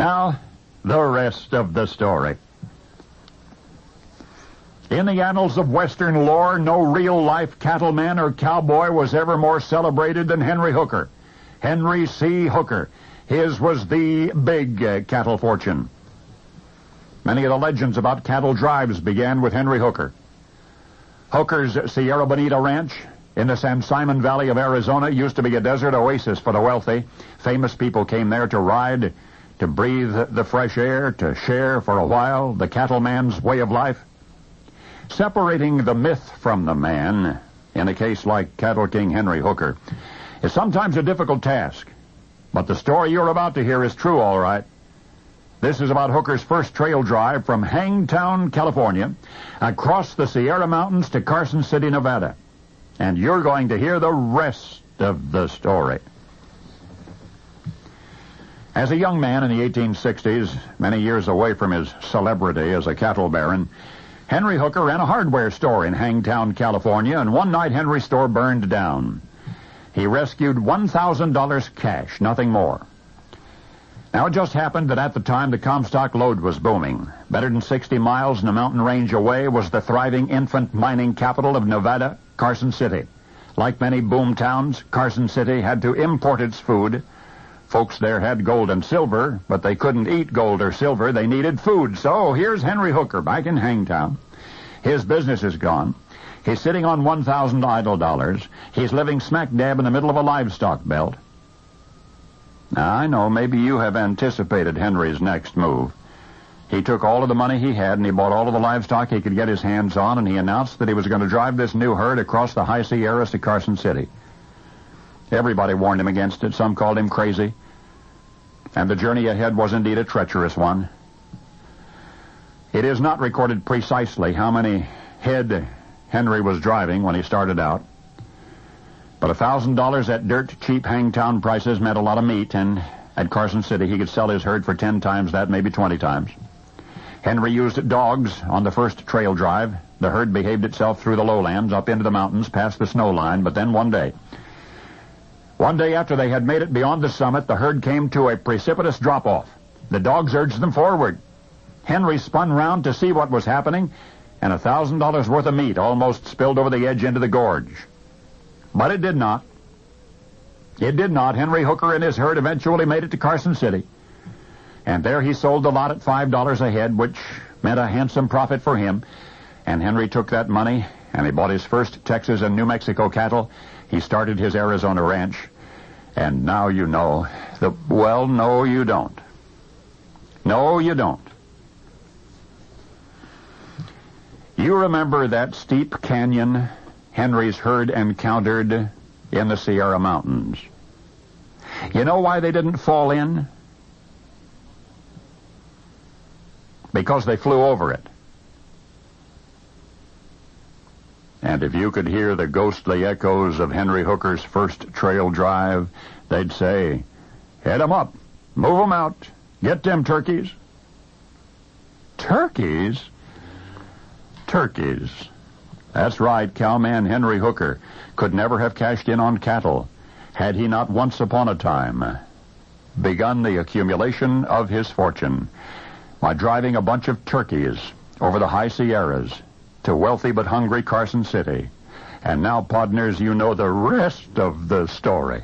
Now, the rest of the story. In the annals of Western lore, no real-life cattleman or cowboy was ever more celebrated than Henry Hooker. Henry C. Hooker. His was the big uh, cattle fortune. Many of the legends about cattle drives began with Henry Hooker. Hooker's Sierra Bonita Ranch in the San Simon Valley of Arizona used to be a desert oasis for the wealthy. Famous people came there to ride, to breathe the fresh air, to share for a while the cattleman's way of life. Separating the myth from the man, in a case like Cattle King Henry Hooker, is sometimes a difficult task. But the story you're about to hear is true, all right. This is about Hooker's first trail drive from Hangtown, California, across the Sierra Mountains to Carson City, Nevada. And you're going to hear the rest of the story. As a young man in the 1860s, many years away from his celebrity as a cattle baron, Henry Hooker ran a hardware store in Hangtown, California, and one night Henry's store burned down. He rescued $1,000 cash, nothing more. Now, it just happened that at the time the Comstock lode was booming. Better than 60 miles in a mountain range away was the thriving infant mining capital of Nevada, Carson City. Like many boom towns, Carson City had to import its food. Folks there had gold and silver, but they couldn't eat gold or silver. They needed food. So here's Henry Hooker back in Hangtown. His business is gone. He's sitting on 1,000 idle dollars. He's living smack dab in the middle of a livestock belt. Now, I know maybe you have anticipated Henry's next move. He took all of the money he had and he bought all of the livestock he could get his hands on and he announced that he was going to drive this new herd across the high Sierras to Carson City. Everybody warned him against it. Some called him crazy. And the journey ahead was indeed a treacherous one. It is not recorded precisely how many head Henry was driving when he started out. But a thousand dollars at dirt cheap Hangtown prices meant a lot of meat, and at Carson City he could sell his herd for ten times that, maybe twenty times. Henry used dogs on the first trail drive. The herd behaved itself through the lowlands, up into the mountains, past the snow line, but then one day. One day after they had made it beyond the summit, the herd came to a precipitous drop-off. The dogs urged them forward. Henry spun round to see what was happening, and a thousand dollars worth of meat almost spilled over the edge into the gorge. But it did not. It did not. Henry Hooker and his herd eventually made it to Carson City. And there he sold the lot at $5 a head, which meant a handsome profit for him. And Henry took that money and he bought his first Texas and New Mexico cattle. He started his Arizona ranch. And now you know the, well, no, you don't. No, you don't. You remember that steep canyon Henry's herd encountered in the Sierra Mountains. You know why they didn't fall in? Because they flew over it. And if you could hear the ghostly echoes of Henry Hooker's first trail drive, they'd say, Head 'em up. Move 'em out. Get them turkeys. Turkeys? Turkeys. That's right, cowman Henry Hooker could never have cashed in on cattle had he not once upon a time begun the accumulation of his fortune by driving a bunch of turkeys over the high Sierras to wealthy but hungry Carson City. And now, partners, you know the rest of the story.